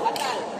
バター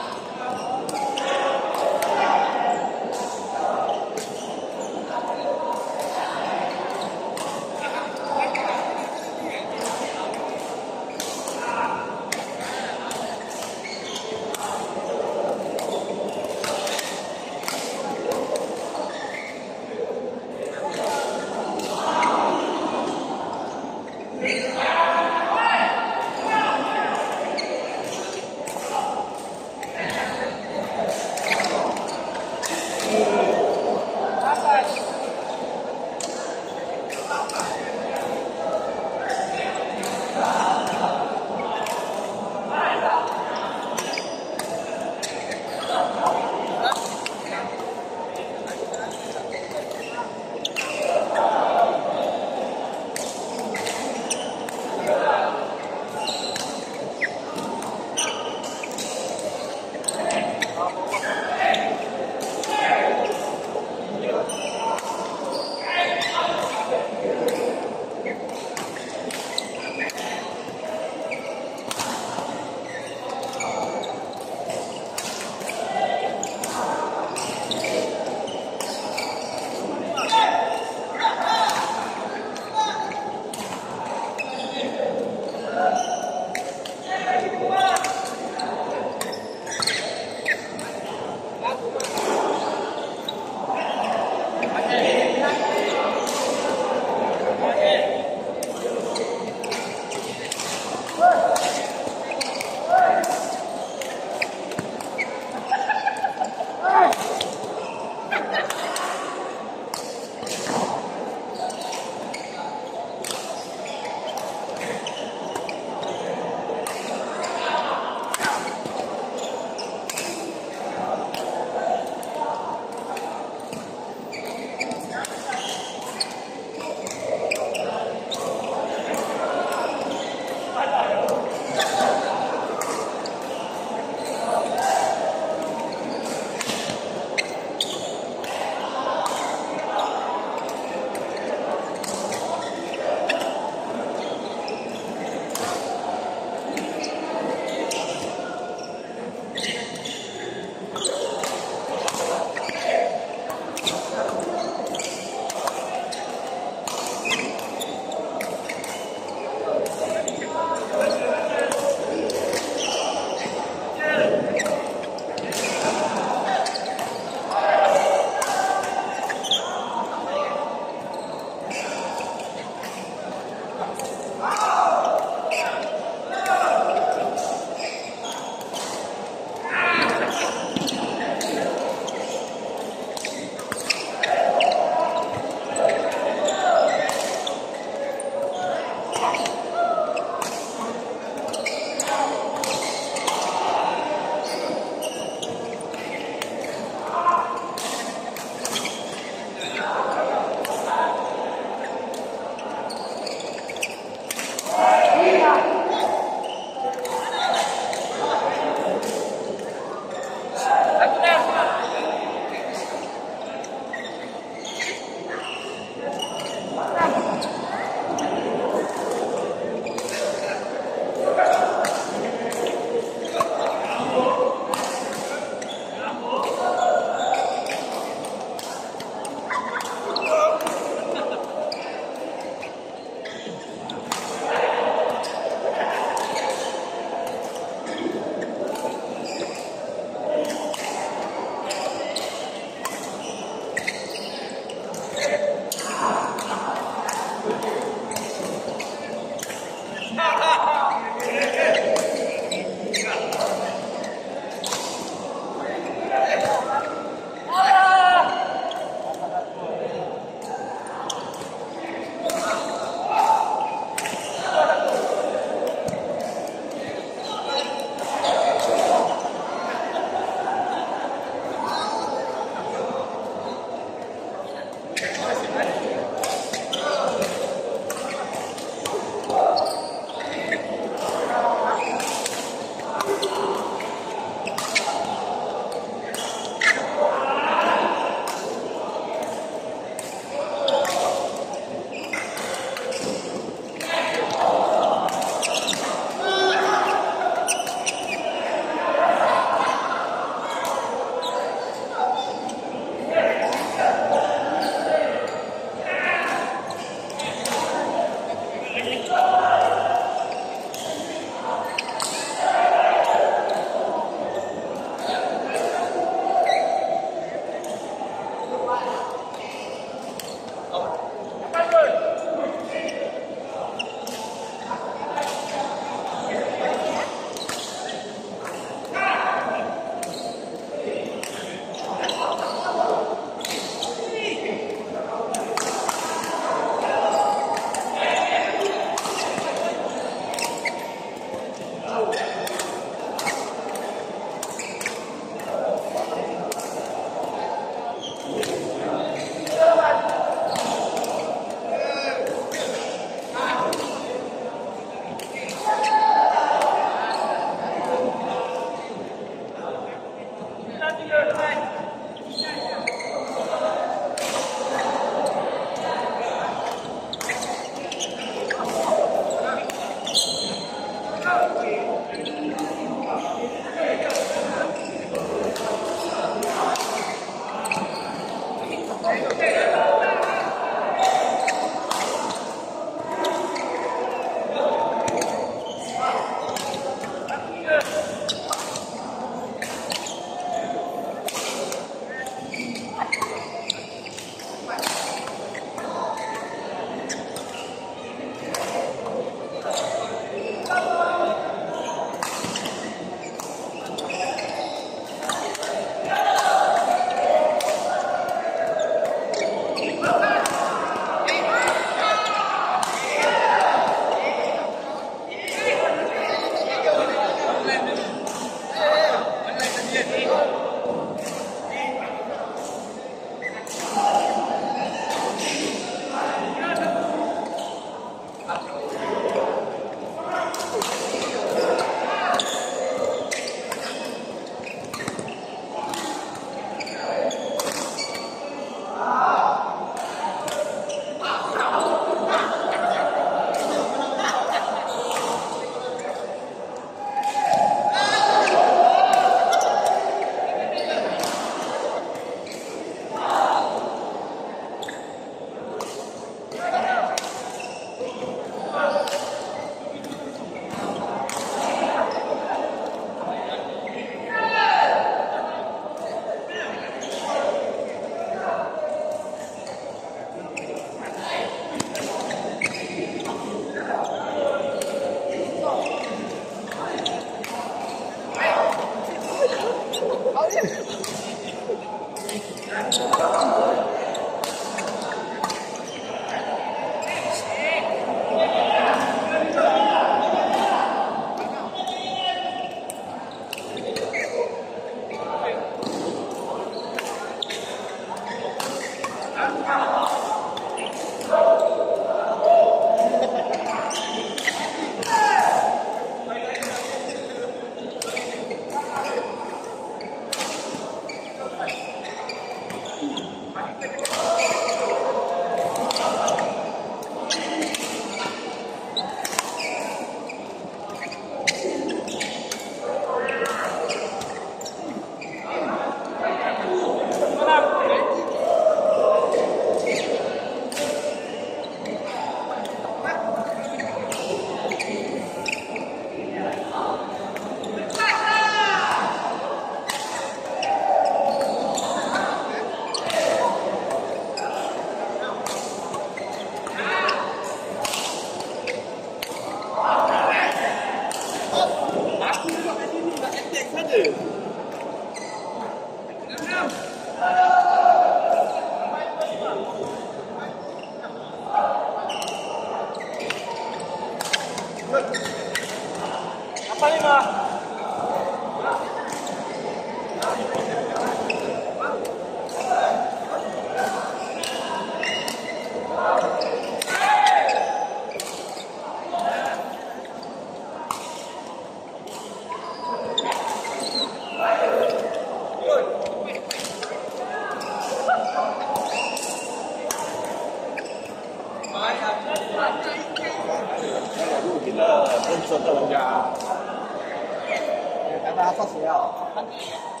好的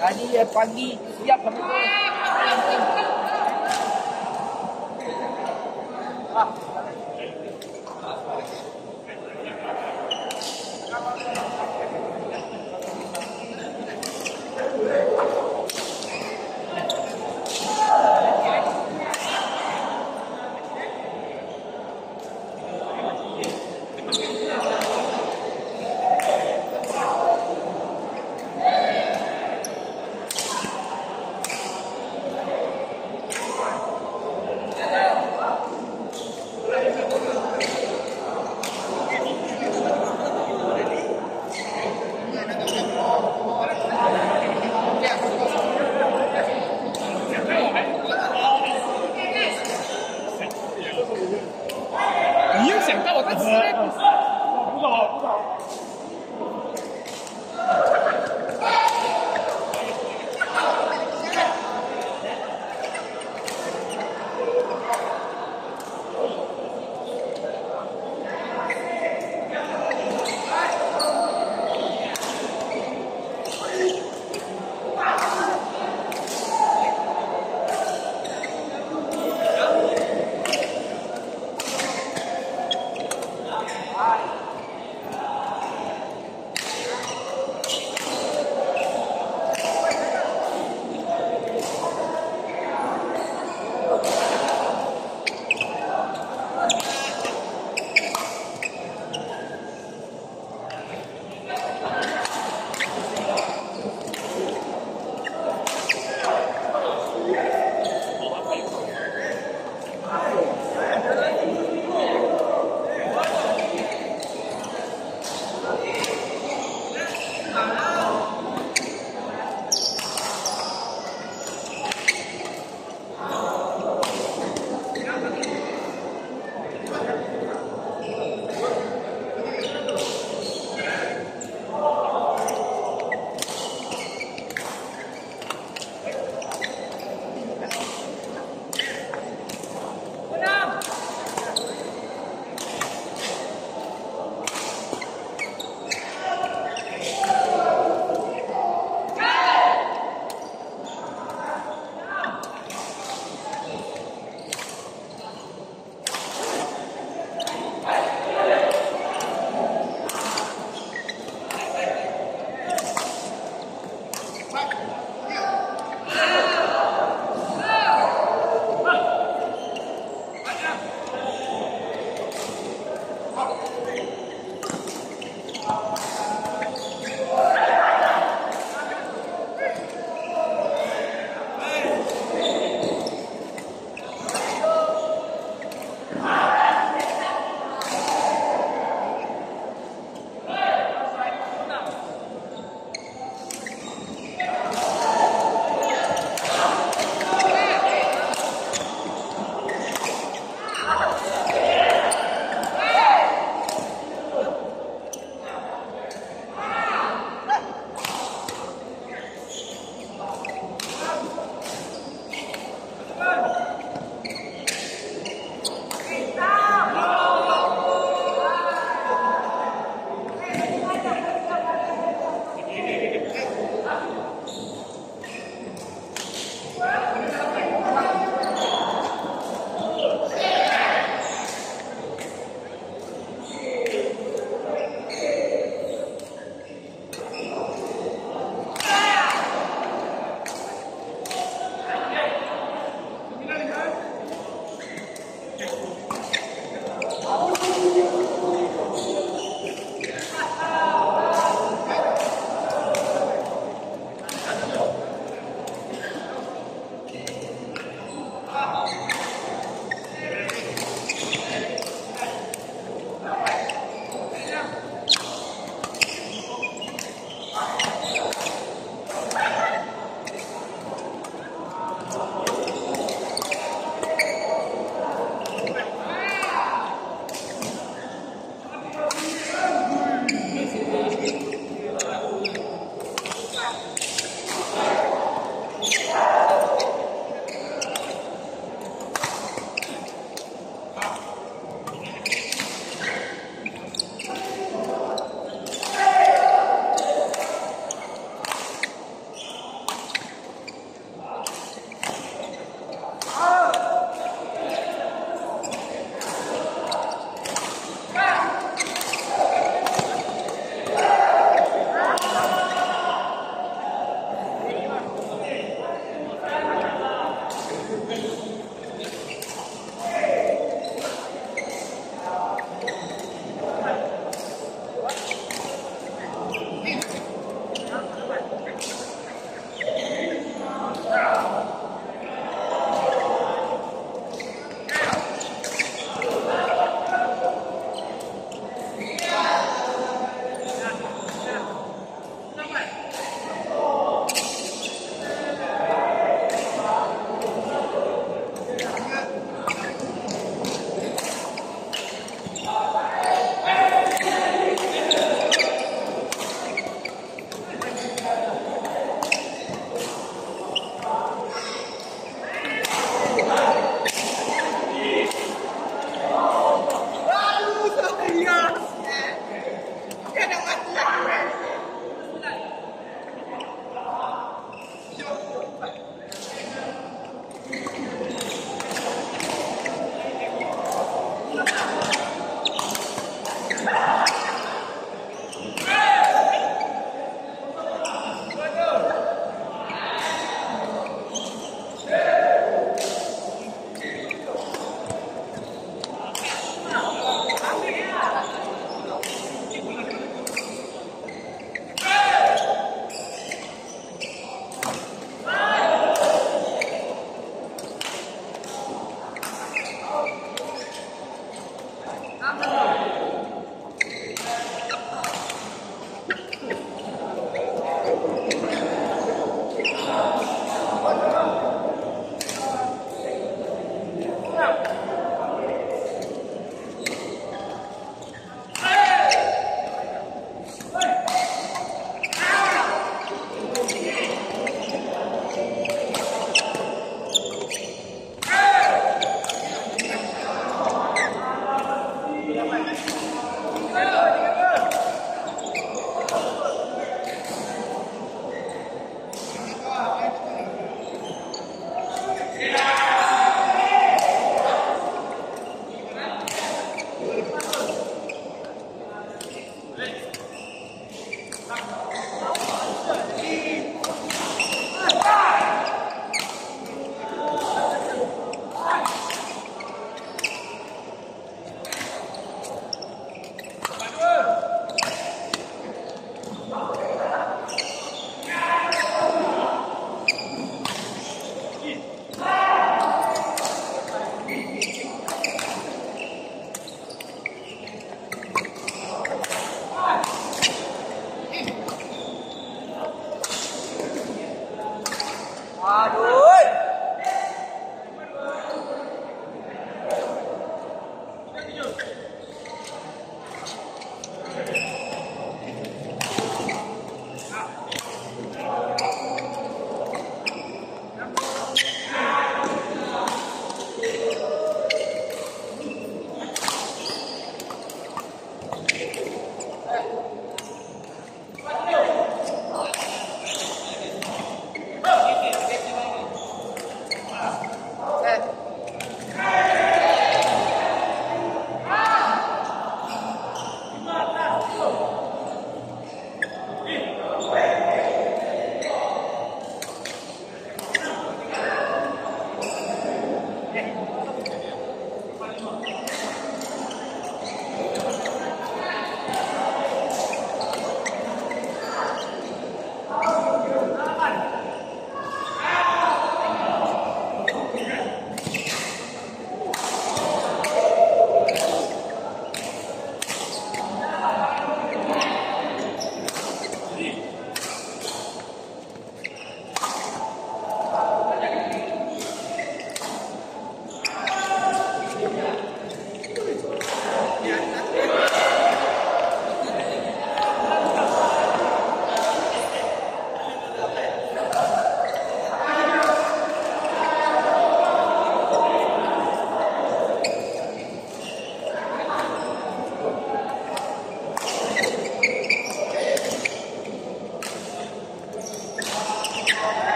Tadi ya pagi siap